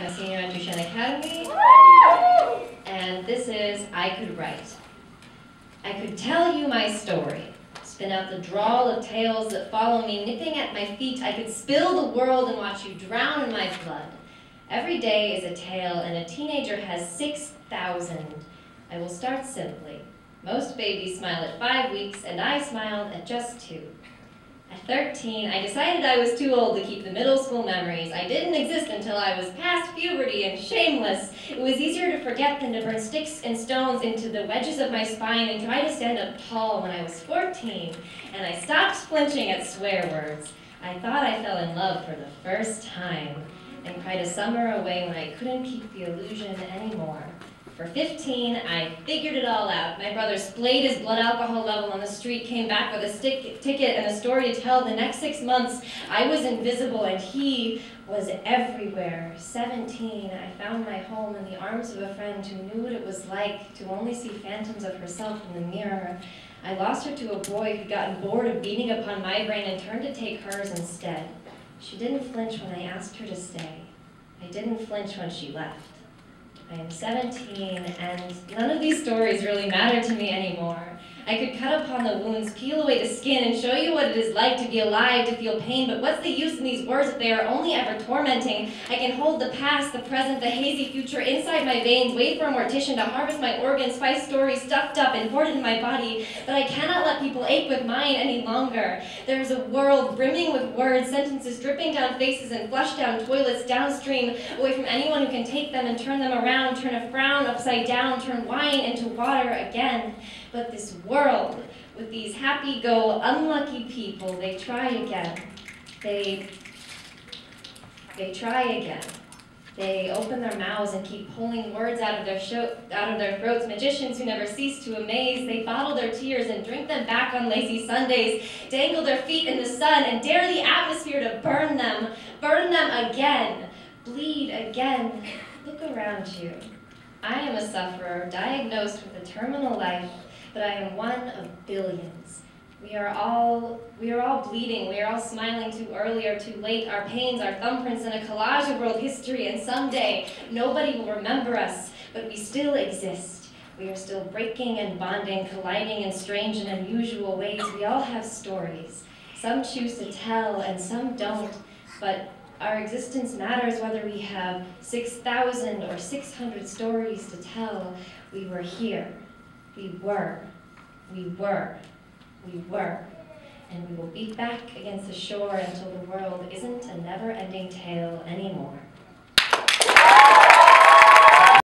I'm a senior at Duchesne Academy, and this is I Could Write. I could tell you my story, spin out the drawl of tales that follow me, nipping at my feet. I could spill the world and watch you drown in my blood. Every day is a tale, and a teenager has 6,000. I will start simply. Most babies smile at five weeks, and I smiled at just two. At 13, I decided I was too old to keep the middle school memories. I didn't exist until I was past puberty and shameless. It was easier to forget than to burn sticks and stones into the wedges of my spine and try to stand up tall when I was 14. And I stopped flinching at swear words. I thought I fell in love for the first time and cried a summer away when I couldn't keep the illusion anymore. For 15, I figured it all out. My brother splayed his blood alcohol level on the street, came back with a stick, ticket and a story to tell. The next six months, I was invisible and he was everywhere. 17, I found my home in the arms of a friend who knew what it was like to only see phantoms of herself in the mirror. I lost her to a boy who'd gotten bored of beating upon my brain and turned to take hers instead. She didn't flinch when I asked her to stay. I didn't flinch when she left. I am 17, and none of these stories really matter to me anymore. I could cut upon the wounds, peel away the skin, and show you what it is like to be alive, to feel pain, but what's the use in these words if they are only ever tormenting? I can hold the past, the present, the hazy future inside my veins, wait for a mortician to harvest my organs, spice stories stuffed up and hoarded in my body, but I cannot let people ache with mine any longer. There is a world brimming with words, sentences dripping down faces and flushed down toilets downstream, away from anyone who can take them and turn them around, turn a frown upside down, turn wine into water again. But this world, with these happy-go, unlucky people, they try again. They, they try again. They open their mouths and keep pulling words out of their show, out of their throats. Magicians who never cease to amaze. They bottle their tears and drink them back on lazy Sundays. Dangle their feet in the sun and dare the atmosphere to burn them. Burn them again. Bleed again. Look around you. I am a sufferer, diagnosed with a terminal life but I am one of billions. We are all we are all bleeding. We are all smiling too early or too late. Our pains, our thumbprints in a collage of world history, and someday nobody will remember us, but we still exist. We are still breaking and bonding, colliding in strange and unusual ways. We all have stories. Some choose to tell and some don't, but our existence matters whether we have 6,000 or 600 stories to tell. We were here. We were, we were, we were. And we will beat back against the shore until the world isn't a never-ending tale anymore.